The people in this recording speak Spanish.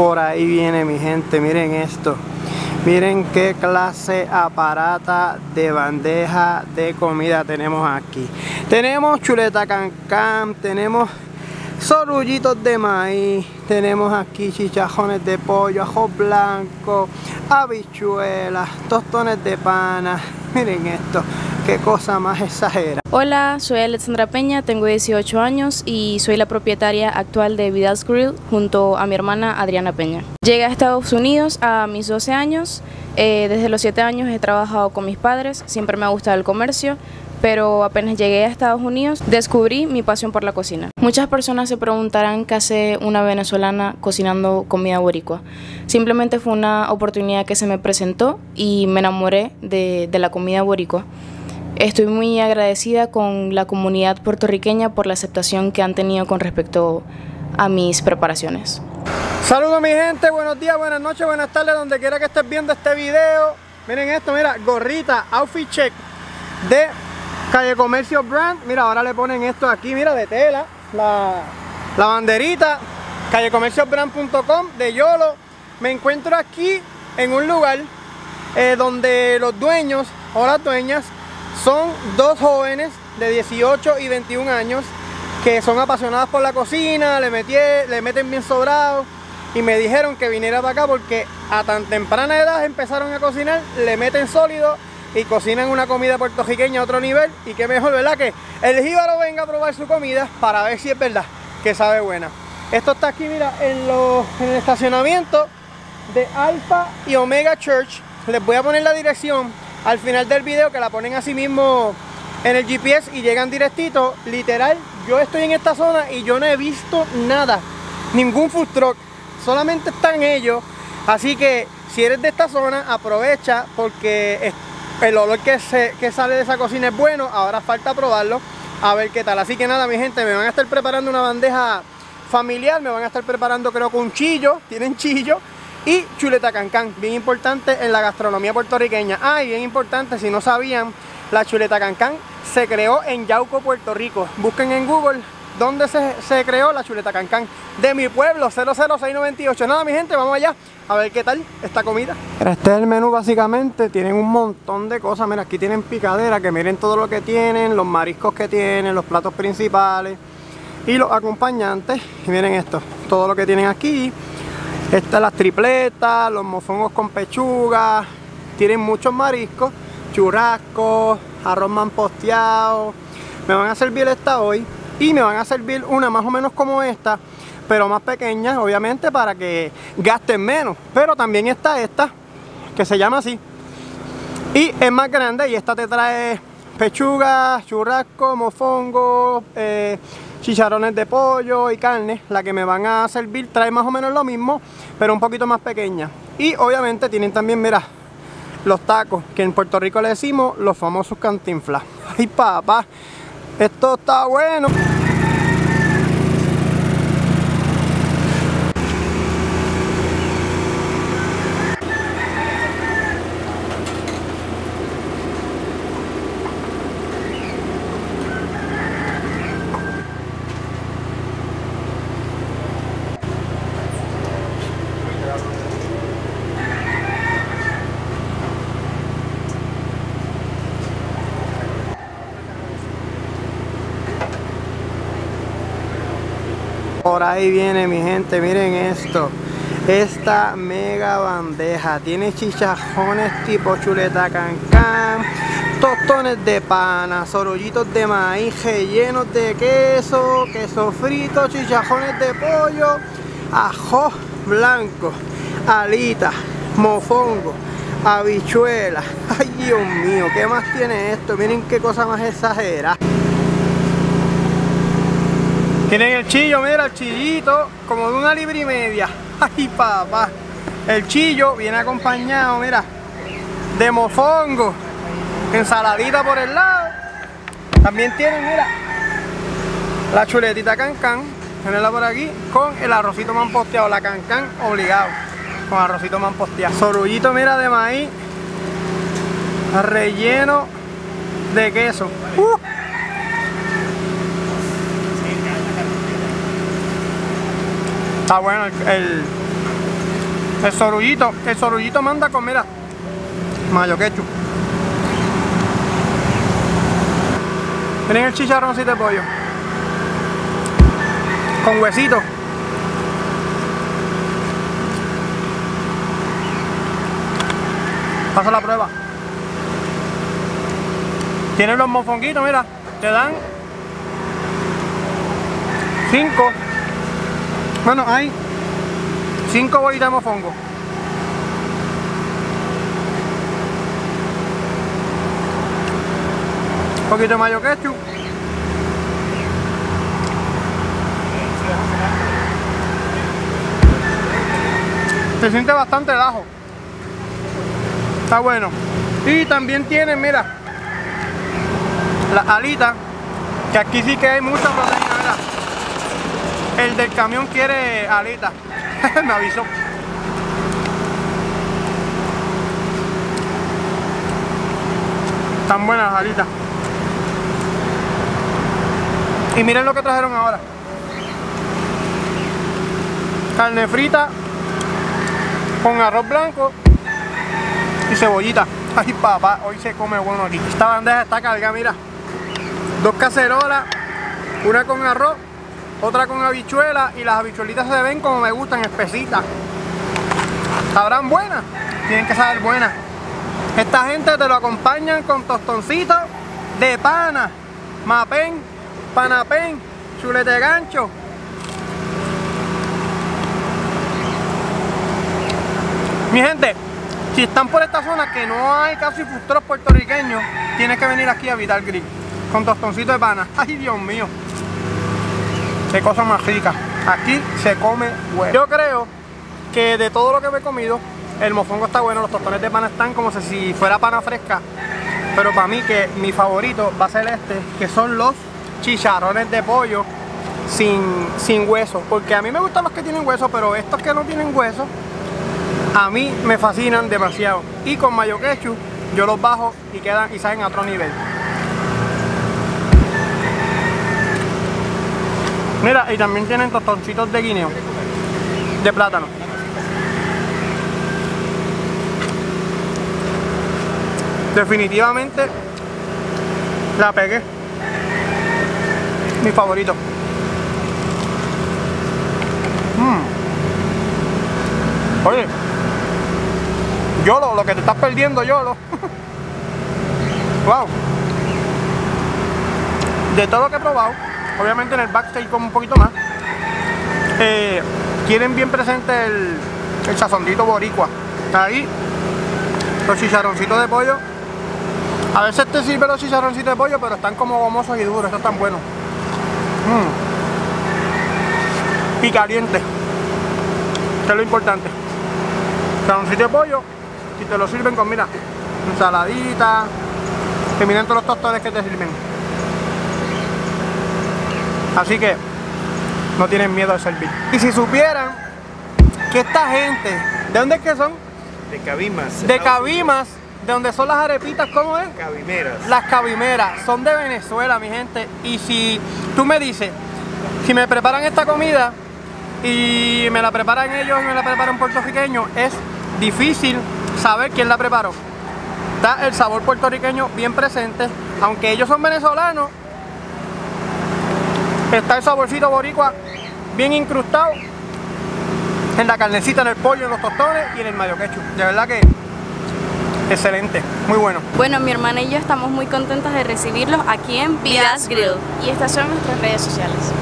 Por ahí viene mi gente, miren esto. Miren qué clase aparata de bandeja de comida tenemos aquí. Tenemos chuleta cancán, tenemos sorullitos de maíz, tenemos aquí chichajones de pollo, ajo blanco, habichuelas, tostones de pana. Miren esto, qué cosa más exagera. Hola, soy Alexandra Peña, tengo 18 años y soy la propietaria actual de Vidal's Grill junto a mi hermana Adriana Peña. Llegué a Estados Unidos a mis 12 años, eh, desde los 7 años he trabajado con mis padres, siempre me ha gustado el comercio, pero apenas llegué a Estados Unidos descubrí mi pasión por la cocina. Muchas personas se preguntarán qué hace una venezolana cocinando comida boricua. Simplemente fue una oportunidad que se me presentó y me enamoré de, de la comida boricua. Estoy muy agradecida con la comunidad puertorriqueña por la aceptación que han tenido con respecto a mis preparaciones. Saludos mi gente, buenos días, buenas noches, buenas tardes, donde quiera que estés viendo este video. Miren esto, mira, gorrita, outfit check de Calle Comercio Brand, mira, ahora le ponen esto aquí, mira, de tela, la, la banderita, callecomerciobrand.com de Yolo. Me encuentro aquí en un lugar eh, donde los dueños o las dueñas son dos jóvenes de 18 y 21 años que son apasionados por la cocina, le, metí, le meten bien sobrado y me dijeron que viniera para acá porque a tan temprana edad empezaron a cocinar, le meten sólido y cocinan una comida puertorriqueña a otro nivel y qué mejor, ¿verdad? Que el jíbaro venga a probar su comida para ver si es verdad que sabe buena. Esto está aquí, mira, en, en el estacionamiento de Alpha y Omega Church. Les voy a poner la dirección al final del video que la ponen así mismo en el GPS y llegan directito. Literal, yo estoy en esta zona y yo no he visto nada, ningún food truck, solamente están ellos. Así que si eres de esta zona, aprovecha porque el olor que, se, que sale de esa cocina es bueno, ahora falta probarlo, a ver qué tal. Así que nada, mi gente, me van a estar preparando una bandeja familiar, me van a estar preparando creo con chillo, tienen chillo, y chuleta cancán, bien importante en la gastronomía puertorriqueña. Ah, y bien importante, si no sabían, la chuleta cancán se creó en Yauco, Puerto Rico. Busquen en Google dónde se, se creó la chuleta cancán de mi pueblo, 00698. Nada, mi gente, vamos allá a ver qué tal esta comida. Este es el menú básicamente, tienen un montón de cosas, mira aquí tienen picadera, que miren todo lo que tienen, los mariscos que tienen, los platos principales y los acompañantes, y miren esto, todo lo que tienen aquí, estas las tripletas, los mofongos con pechuga, tienen muchos mariscos, churrascos, arroz manposteado, me van a servir esta hoy y me van a servir una más o menos como esta, pero más pequeña, obviamente, para que gasten menos. Pero también está esta, que se llama así. Y es más grande y esta te trae pechuga, churrasco, mofongo, eh, chicharrones de pollo y carne. La que me van a servir trae más o menos lo mismo, pero un poquito más pequeña. Y obviamente tienen también, mira, los tacos, que en Puerto Rico le decimos los famosos cantinflas. Ay papá, esto está bueno. Por ahí viene mi gente, miren esto. Esta mega bandeja tiene chichajones tipo chuleta cancán, tostones de pana, sorollitos de maíz rellenos de queso, queso frito, chichajones de pollo, ajo blanco, alitas, mofongo, habichuelas. Ay Dios mío, ¿qué más tiene esto? Miren qué cosa más exagerada. Tienen el chillo, mira, el chillito, como de una libra y media. Ay, papá. El chillo viene acompañado, mira, de mofongo, ensaladita por el lado. También tienen, mira, la chuletita cancán, tenerla por aquí, con el arrocito manposteado, la cancán obligado, con arrocito manposteado. Sorullito, mira, de maíz, relleno de queso. Uh. Está bueno el, el, El sorullito, el sorullito manda con, mira, mayo quechu. Miren el chicharroncito de pollo. Con huesito. Pasa la prueba. Tienen los mofonguitos, mira, te dan 5. Bueno, hay 5 bolitas de mofongo. Un poquito de mayo ketchup. Se siente bastante el ajo. Está bueno. Y también tienen, mira, las alitas, que aquí sí que hay mucha proteína. El del camión quiere alitas. Me avisó. Están buenas las alitas. Y miren lo que trajeron ahora. Carne frita con arroz blanco y cebollita. Ay papá, hoy se come bueno aquí. Esta bandeja está cargada, mira. Dos cacerolas, una con arroz, otra con habichuela y las habichuelitas se ven como me gustan, espesitas. ¿Sabrán buenas? Tienen que saber buenas. Esta gente te lo acompañan con tostoncitos de pana, mapén, panapén, chulete de gancho. Mi gente, si están por esta zona que no hay casi futuros puertorriqueños, tienes que venir aquí a Vital Grill con tostoncito de pana. Ay, Dios mío. Qué cosa más rica. Aquí se come bueno. Yo creo que de todo lo que me he comido, el mofongo está bueno, los tostones de pana están como si fuera pana fresca. Pero para mí que mi favorito va a ser este, que son los chicharrones de pollo sin, sin hueso. Porque a mí me gustan los que tienen hueso, pero estos que no tienen hueso, a mí me fascinan demasiado. Y con mayo ketchup yo los bajo y quedan y salen a otro nivel. Mira, y también tienen tostoncitos de guineo, de plátano. Definitivamente la pegué. Mi favorito. Mm. Oye, Yolo, lo que te estás perdiendo, Yolo. wow. De todo lo que he probado, obviamente en el backstage como un poquito más, eh, tienen bien presente el, el sazondito boricua. Ahí, los chicharroncitos de pollo. A veces te sirve los chicharroncitos de pollo, pero están como gomosos y duros, estos están buenos. Mm. Y caliente, que es lo importante. Chicharroncito de pollo y te lo sirven con, mira, ensaladita, que miren todos los tostones que te sirven. Así que no tienen miedo de servir. Y si supieran que esta gente, ¿de dónde es que son? De Cabimas. De Cabimas, de donde son las arepitas, ¿cómo es? Cabimeras. Las cabimeras, son de Venezuela, mi gente. Y si tú me dices, si me preparan esta comida y me la preparan ellos y me la preparan puertorriqueño, es difícil saber quién la preparó. Está el sabor puertorriqueño bien presente, aunque ellos son venezolanos, está el saborcito boricua bien incrustado en la carnecita, en el pollo, en los tostones y en el mayo quechu. De verdad que excelente, muy bueno. Bueno, mi hermana y yo estamos muy contentas de recibirlos aquí en Vidas Grill. Y estas son nuestras redes sociales.